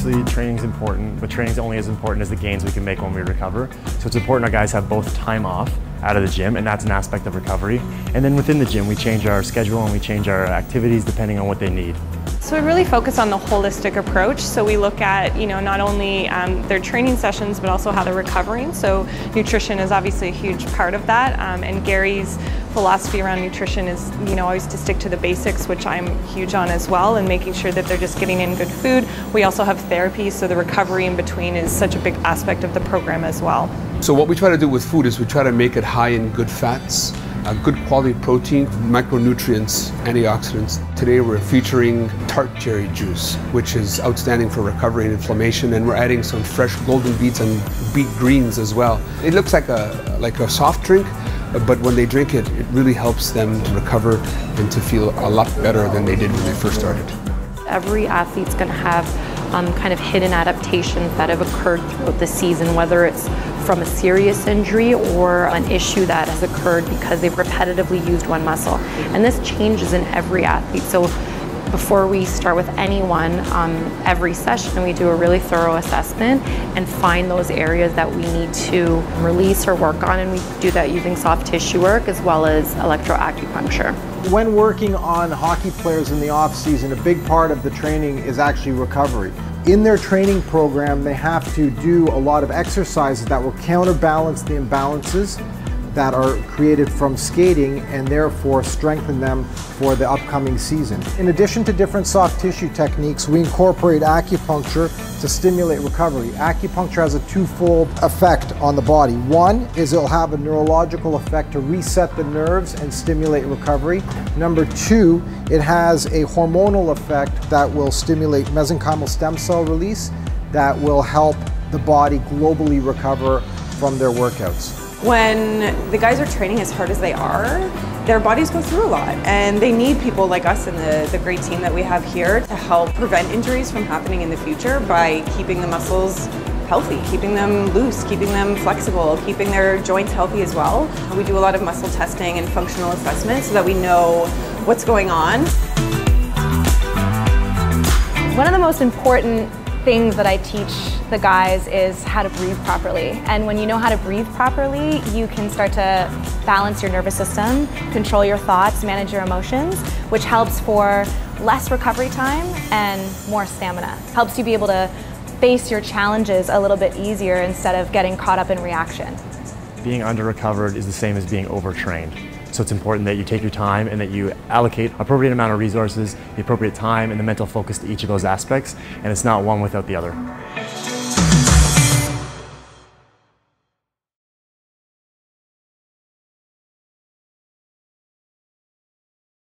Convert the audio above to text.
Obviously, training is important, but training is only as important as the gains we can make when we recover. So it's important our guys have both time off out of the gym, and that's an aspect of recovery. And then within the gym, we change our schedule and we change our activities depending on what they need. So we really focus on the holistic approach. So we look at, you know, not only um, their training sessions, but also how they're recovering. So nutrition is obviously a huge part of that. Um, and Gary's philosophy around nutrition is, you know, always to stick to the basics, which I'm huge on as well, and making sure that they're just getting in good food. We also have therapy, so the recovery in between is such a big aspect of the program as well. So what we try to do with food is we try to make it high in good fats, a good quality protein, micronutrients, antioxidants. Today we're featuring tart cherry juice, which is outstanding for recovery and inflammation, and we're adding some fresh golden beets and beet greens as well. It looks like a like a soft drink, but when they drink it, it really helps them to recover and to feel a lot better than they did when they first started. Every athlete's going to have um, kind of hidden adaptations that have occurred throughout the season, whether it's from a serious injury or an issue that has occurred because they've repetitively used one muscle. And this changes in every athlete. So before we start with anyone, um, every session we do a really thorough assessment and find those areas that we need to release or work on, and we do that using soft tissue work as well as electroacupuncture. When working on hockey players in the off season, a big part of the training is actually recovery. In their training program, they have to do a lot of exercises that will counterbalance the imbalances that are created from skating and therefore strengthen them for the upcoming season. In addition to different soft tissue techniques, we incorporate acupuncture to stimulate recovery. Acupuncture has a twofold effect on the body. One is it'll have a neurological effect to reset the nerves and stimulate recovery. Number two, it has a hormonal effect that will stimulate mesenchymal stem cell release that will help the body globally recover from their workouts when the guys are training as hard as they are, their bodies go through a lot and they need people like us and the, the great team that we have here to help prevent injuries from happening in the future by keeping the muscles healthy, keeping them loose, keeping them flexible, keeping their joints healthy as well. We do a lot of muscle testing and functional assessment so that we know what's going on. One of the most important things that I teach the guys is how to breathe properly. And when you know how to breathe properly, you can start to balance your nervous system, control your thoughts, manage your emotions, which helps for less recovery time and more stamina. Helps you be able to face your challenges a little bit easier instead of getting caught up in reaction. Being under recovered is the same as being overtrained. So it's important that you take your time and that you allocate appropriate amount of resources, the appropriate time and the mental focus to each of those aspects, and it's not one without the other.